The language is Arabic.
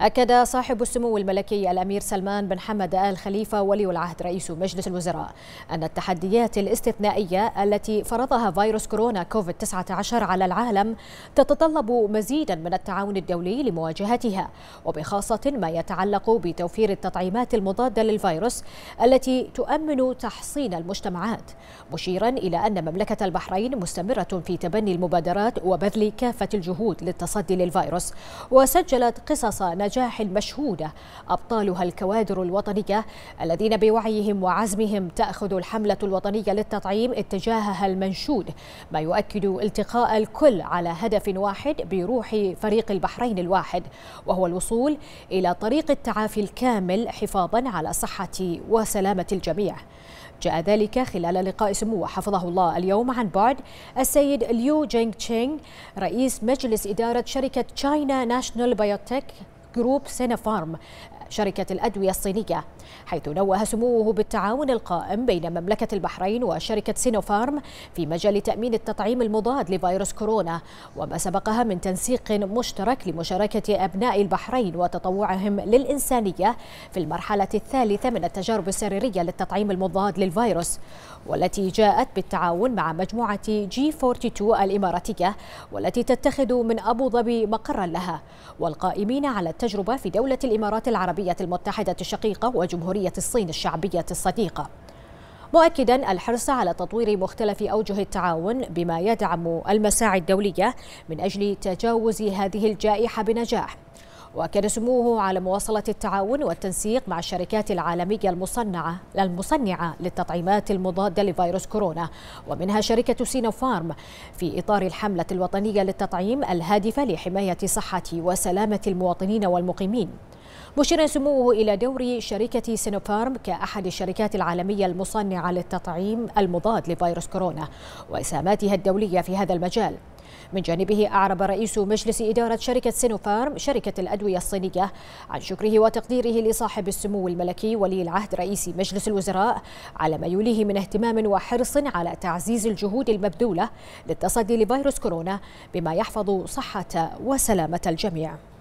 أكد صاحب السمو الملكي الأمير سلمان بن حمد آل خليفة ولي العهد رئيس مجلس الوزراء أن التحديات الاستثنائية التي فرضها فيروس كورونا كوفيد 19 على العالم تتطلب مزيدا من التعاون الدولي لمواجهتها وبخاصة ما يتعلق بتوفير التطعيمات المضادة للفيروس التي تؤمن تحصين المجتمعات مشيرا إلى أن مملكة البحرين مستمرة في تبني المبادرات وبذل كافة الجهود للتصدي للفيروس وسجلت قصص نجاح مشهودة أبطالها الكوادر الوطنية الذين بوعيهم وعزمهم تأخذ الحملة الوطنية للتطعيم اتجاهها المنشود. ما يؤكد التقاء الكل على هدف واحد بروح فريق البحرين الواحد وهو الوصول إلى طريق التعافي الكامل حفاظا على صحة وسلامة الجميع. جاء ذلك خلال لقاء سموه حفظه الله اليوم عن بعد السيد ليو جينغ تشينغ رئيس مجلس إدارة شركة China National Biotec Group سينوفارم. شركة الأدوية الصينية حيث نوه سموه بالتعاون القائم بين مملكة البحرين وشركة سينوفارم في مجال تأمين التطعيم المضاد لفيروس كورونا وما سبقها من تنسيق مشترك لمشاركة أبناء البحرين وتطوعهم للإنسانية في المرحلة الثالثة من التجارب السريرية للتطعيم المضاد للفيروس والتي جاءت بالتعاون مع مجموعة جي 42 الإماراتية والتي تتخذ من أبو ظبي مقرا لها والقائمين على التجربة في دولة الإمارات العربية المتحدة الشقيقة وجمهورية الصين الشعبية الصديقة. مؤكدا الحرص على تطوير مختلف أوجه التعاون بما يدعم المساعي الدولية من أجل تجاوز هذه الجائحة بنجاح. وكان سموه على مواصلة التعاون والتنسيق مع الشركات العالمية المصنعة المصنعة للتطعيمات المضادة لفيروس كورونا. ومنها شركة سينوفارم في إطار الحملة الوطنية للتطعيم الهادفة لحماية صحة وسلامة المواطنين والمقيمين. مشيرا سموه إلى دور شركة سينوفارم كأحد الشركات العالمية المصنعة للتطعيم المضاد لفيروس كورونا وإسهاماتها الدولية في هذا المجال. من جانبه أعرب رئيس مجلس إدارة شركة سينوفارم شركة الأدوية الصينية عن شكره وتقديره لصاحب السمو الملكي ولي العهد رئيس مجلس الوزراء على ما يوليه من اهتمام وحرص على تعزيز الجهود المبذولة للتصدي لفيروس كورونا بما يحفظ صحة وسلامة الجميع.